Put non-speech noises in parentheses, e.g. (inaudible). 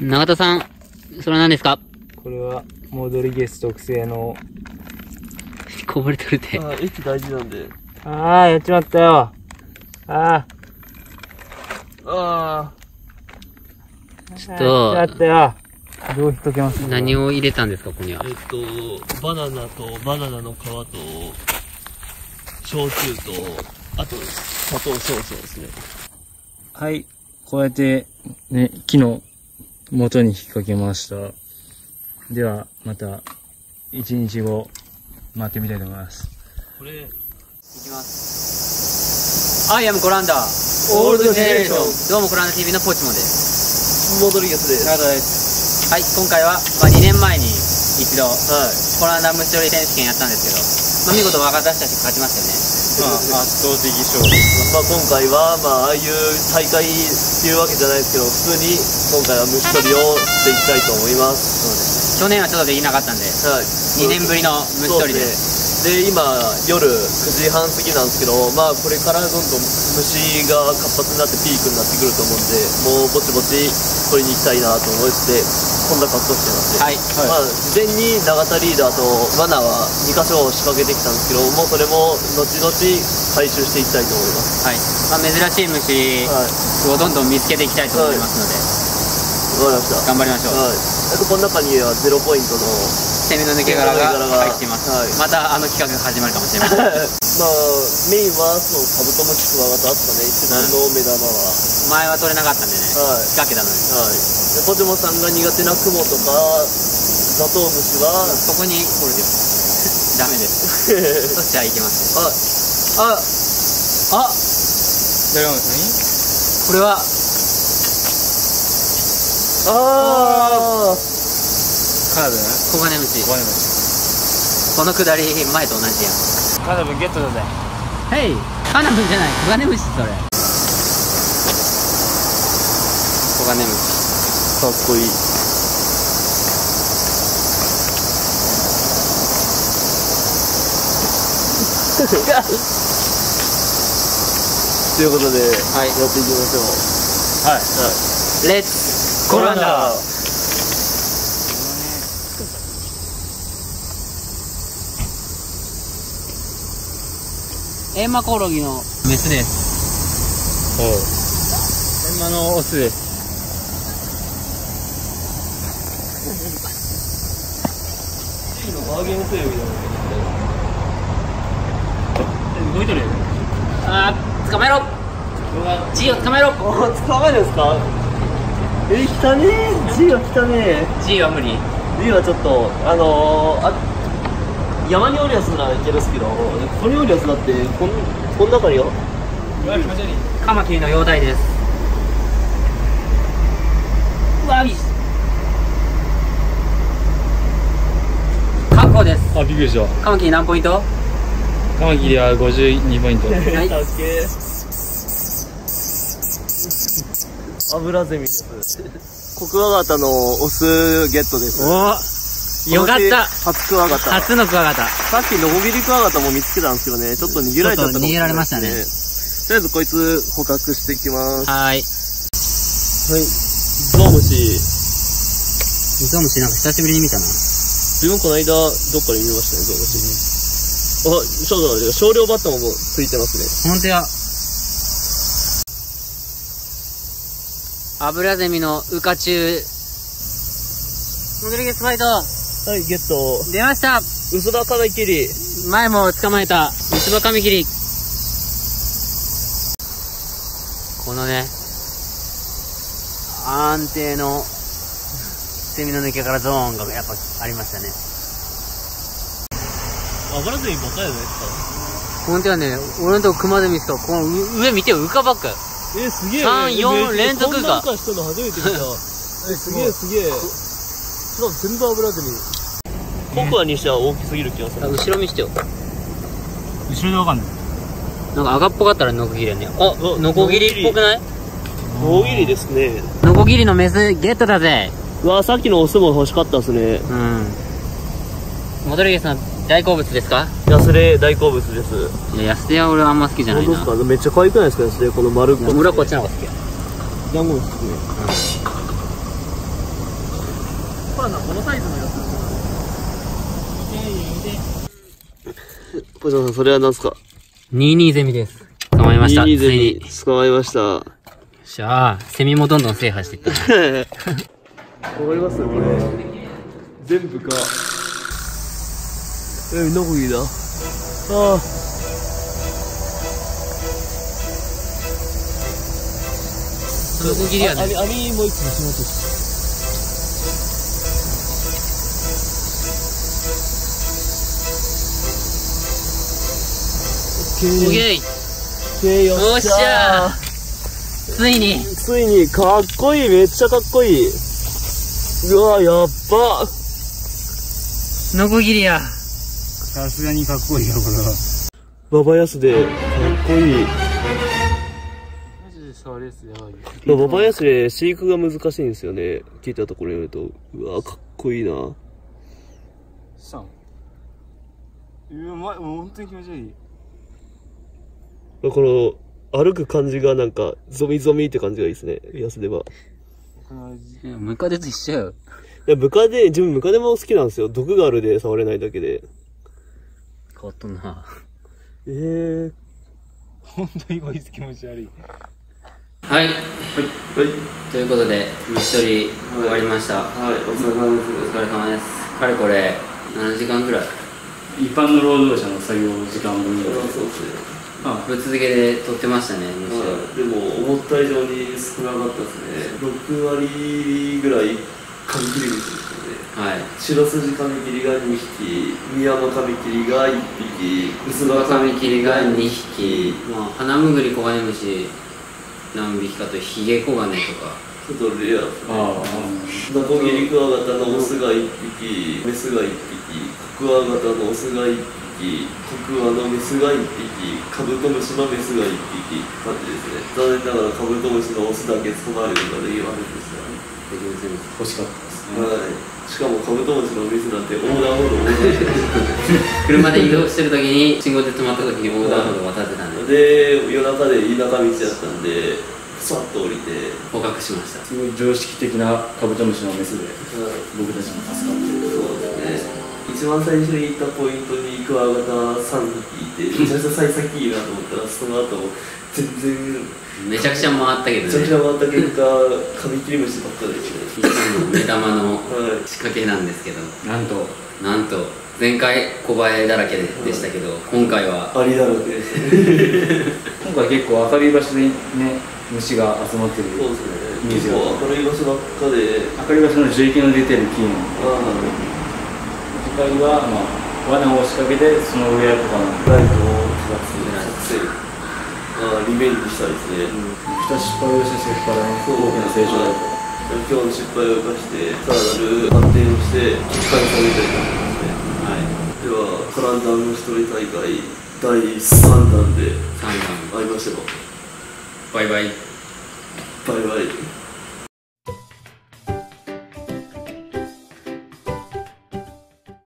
永田さん、それは何ですか？これは、モドリゲス特製の、こぼれとるって。あ、駅大事なんで。あー、やっちまったよ。ああちょっー、やっちまと、ったよ。どう引っ掛けます？何を入れたんですか、ここには？ー。えっと、バナナと、バナナの皮と、焼酎と、あと、砂糖少々ですね。はい。こうやって、ね、木の元に引っ掛けました。では、また、一日後、待ってみたいと思います。これ、いきます。 I am コランダー。 Old generation どうもコランダ TV のポチモです。モドリゲスです。です。はい、今回は、まあ、2年前に一度、はい。コランダ虫取り選手権やったんですけど、まあ、見事若私たち勝ちましたよね。まあ、圧倒的勝利。まあ、今回は、まあ、ああいう大会っていうわけじゃないですけど、普通に今回は虫取りをしていきたいと思います。去年はちょっとできなかったんで、はい。2年ぶりの虫取りです。そうですね。で、今、夜9時半過ぎなんですけど、まあ、これからどんどん虫が活発になってピークになってくると思うんで、もうぼちぼち取りに行きたいなと思って、こんな格好してます。はい。まあ、事前に永田リーダーと罠は2箇所仕掛けてきたんですけど、もうそれも後々回収していきたいと思います。はい。まあ、珍しい虫はい。をどんどん見つけていきたいと思いますので、わかりました。頑張りましょう。はい。あと、この中にはゼロポイントの、セミの抜け殻が入っています。はいまたあの企画が始まるかもしれません。(laughs) まあ、メインは、その、カブトムシクワガタですかね、一番の目玉は。前は取れなかったんでね、はい。仕掛けたのに。はい。で、ポジモさんが苦手なクモとか、ザトウムシは、ここにこれです。ダメです。(laughs) そしてはいきます。あ、ああ誰がこれは、あーカこのくだり、前と同じやん。い。カナダ分ゲットだぜ。ヘイカナブンじゃない、コガネムシそれ。コガネムシ。かっこいい。(laughs) ということで、はいやっていきましょう。はい。レッツコランダーエンマコオロギのメスです。エンマのオスです。バーゲンセールみたいな。動いてるよ。あー、捕まえろ !G を捕まえろあ、捕まえるんですか？え、汚ねえ !G は汚ね !G は無理。え !G はちょっと、あのー、あ山におるやつならいけるっすけど、ここにおるやつだって、こん、こん中によ。カマキリの容体です。うわ、いい確保です。あ、びっくりした。カマキリ何ポイント？カマキリは52ポイント。はい油ゼミです。コクワガタのオスゲットです。およかった初クワガタ。初のクワガタ。さっきノコギリクワガタも見つけたんですけどね、ちょっと逃げられちゃったかもしれないですちょっと逃げられましたねとりあえずこいつ捕獲していきます。はーい。はい。ゾウムシ。ゾウムシなんか久しぶりに見たな。自分この間、どっかで見ましたね、ゾウムシ。あ、ちょっと待って、少量バッタももうついてますね。ほんとや。アブラゼミのウカチュウ。モドリゲスファイトはい、ゲット。出ましたウスバカマキリ。前も捕まえたウツバカミキリ。このね、安定のセミの抜けからゾーンがやっぱありましたね。あ、バラゼミバカやないですか。ほんとやね、俺のとこクマゼミしか、この上上見てよ、浮かばっかよ。え、すげえ。三四え連続かこんな浮かしたの初めて見た。(laughs) え、すげえすげえ。しかも全部油ゼミ。ココアにしては大きすぎる気がすある。後ろ見してよ。後ろでわかんない。なんか赤っぽかったらノコギリやね。あ、ノコギリっぽくない？大喜利ですね。ノコギリのメスゲットだぜ。うわさっきのお相撲欲しかったですね。うん。モドリゲス大好物ですか？ヤスレ大好物です。いやヤスレは俺あんま好きじゃないな。ですか？めっちゃ可愛くないですかヤスレこの丸っこ俺はこっちの方が好きや。ダンゴ好きね、うん、パンナこのサイズのやつポジョンさんそれは何すか22ゼミです。捕まえました22ゼミ。捕まえました。よっしゃあセミもどんどん制覇していった (laughs) な。ります？これ。全部か。え、ノコギリだ。ああ。ノコギリやね。網、網もう一個しま。オッケー。よおっしゃついに、ついに、かっこいい、めっちゃかっこいい。うわ、やっば。ノコギリや。さすがにかっこいいよ、これは。ババヤスで、かっこいい。マジでやすやばい。まあババヤスで飼育が難しいんですよね。聞いたところによると。うわ、かっこいいな。さん。うわ、ま、もう本当に気持ち悪い。まあこの、歩く感じがなんか、ゾミゾミって感じがいいですね。ヤスでは。このいやムカデと一緒よ。いや、ムカデ、自分ムカデも好きなんですよ。毒があるで触れないだけで。変わっとんな。ええ本当にこいつ気持ち悪い。はい。はい。ということで、虫取り終わりました。はい、お疲れ様おです。疲れ様です。かれこれ、7時間ぐらい？一般の労働者の作業時間分ぐらい。そうですね。あ、ぶっ続けで撮ってましたね、でも思った以上に少なかったですね。6割ぐらいカミキリムシですよね。はい。白筋カミキリが2匹ミヤマカミキリが1匹薄葉カミミキリが2匹、まあ、ハナムグリコガネムシ何匹かとヒゲコガネとか。ちょっとレアですね。あノコギリクワガタのオスが1匹メスが1匹コクワガタのオスが1匹コクワのメスが1匹カブトムシのメスが1匹感じですね。残念ながらカブトムシのオスだけ捕まえることができませんでした。欲しかったですね。はい、しかもカブトムシのメスなんて横断歩道を横断してた (laughs) 車で移動してる時に信号で止まった時に横断歩道を渡ってたんで。で夜中で田舎道やったんでさっと降りて、捕獲しました。すごい常識的なカブトムシのメスで、僕たちも助かってる。そうですね一番最初に行ったポイントにクワガタ3匹いてめちゃくちゃ幸先いいなと思ったらその後全然。めちゃくちゃ回ったけめちゃくちどねゃ回った結果カミキリムシばっか。りですね一番の目玉のはい仕掛けなんですけど。なんと、なんと前回小バエだらけででしたけど今回は。アリだらけ。ですね今回結構明るい場所でね、虫が集まってる。そうですね。結構明るい場所ばっかで。明るい場所の樹液の出てる木の。回は、まあ、罠を仕掛けて、その上とかの。ライトを作成あリベンジしたいですね、蓋失敗をした先からね、大きな成長だと。今日の失敗を生かしてさらなる発展をして結果にされたいと思いますねはい。ではカランダンの一人大会第3弾で3段会い。ましょうバイバイ。バイバイ